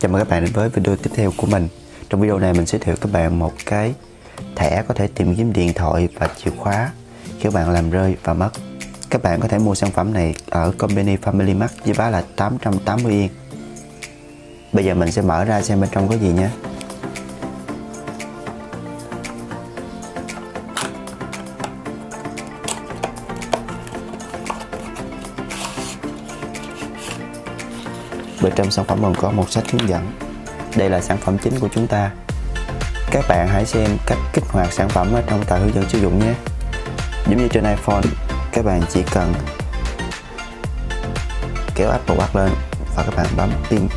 Chào mừng các bạn đến với video tiếp theo của mình. Trong video này mình sẽ thiệu các bạn một cái thẻ có thể tìm kiếm điện thoại và chìa khóa khi các bạn làm rơi và mất. Các bạn có thể mua sản phẩm này ở Company Family Mart với giá là 880 yên. Bây giờ mình sẽ mở ra xem bên trong có gì nhé. Bên trong sản phẩm còn có một sách hướng dẫn. Đây là sản phẩm chính của chúng ta. Các bạn hãy xem cách kích hoạt sản phẩm ở trong tờ hướng dẫn sử dụng nhé. Giống như trên iPhone Các bạn chỉ cần kéo Apple Watch lên và các bạn bấm pin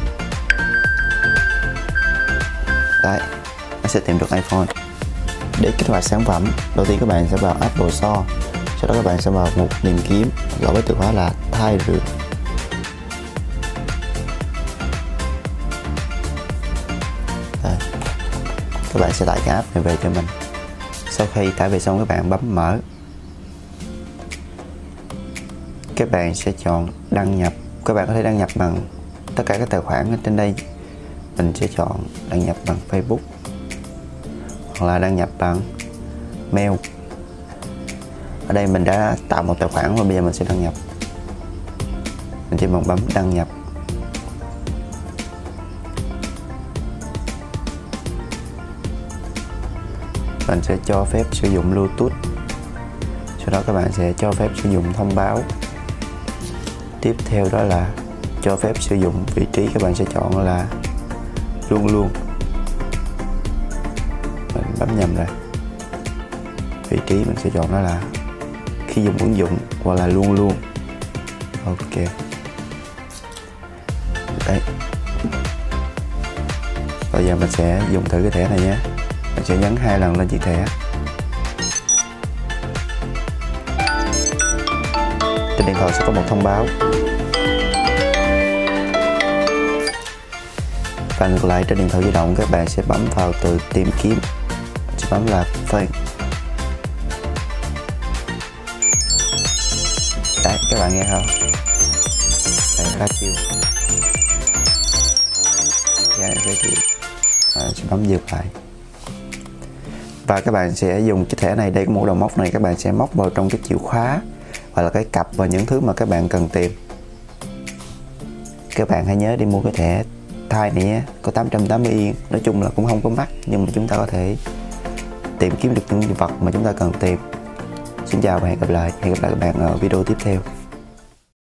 Đấy, nó sẽ tìm được iPhone. Để kích hoạt sản phẩm Đầu tiên các bạn sẽ vào Apple Store Sau đó các bạn sẽ vào mục tìm kiếm. Gọi với từ khóa là thay rửa các bạn sẽ tải cái app này về cho mình. Sau khi tải về xong, các bạn bấm mở. Các bạn sẽ chọn đăng nhập. Các bạn có thể đăng nhập bằng tất cả các tài khoản ở trên đây. Mình sẽ chọn đăng nhập bằng Facebook hoặc là đăng nhập bằng mail. Ở đây mình đã tạo một tài khoản và bây giờ mình sẽ đăng nhập. Mình chỉ bằng bấm đăng nhập. Bạn sẽ cho phép sử dụng Bluetooth. Sau đó các bạn sẽ cho phép sử dụng thông báo. Tiếp theo đó là cho phép sử dụng vị trí các bạn sẽ chọn là luôn luôn. Mình bấm nhầm rồi. Vị trí mình sẽ chọn đó là khi dùng ứng dụng hoặc là luôn luôn. Ok. Đây. Bây giờ mình sẽ dùng thử cái thẻ này nhé mình sẽ nhấn hai lần lên chiếc thẻ. Trên điện thoại sẽ có một thông báo. Và ngược lại, trên điện thoại di động, các bạn sẽ bấm vào từ tìm kiếm. Sẽ bấm là find đấy các bạn nghe không? Đấy khá chiều dạ dễ chịu sẽ bấm dừng lại và các bạn sẽ dùng cái thẻ này đây có mũ đầu móc này. Các bạn sẽ móc vào trong cái chìa khóa hoặc là cái cặp và những thứ mà các bạn cần tìm. Các bạn hãy nhớ đi mua cái thẻ thai này nhé. Có 880 yên. Nói chung là cũng không có mắc, nhưng mà chúng ta có thể tìm kiếm được những vật mà chúng ta cần tìm. Xin chào và hẹn gặp lại. Hẹn gặp lại các bạn ở video tiếp theo.